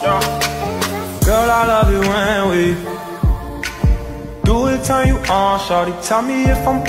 Girl, I love it when we do it, turn you on, shorty. Tell me if I'm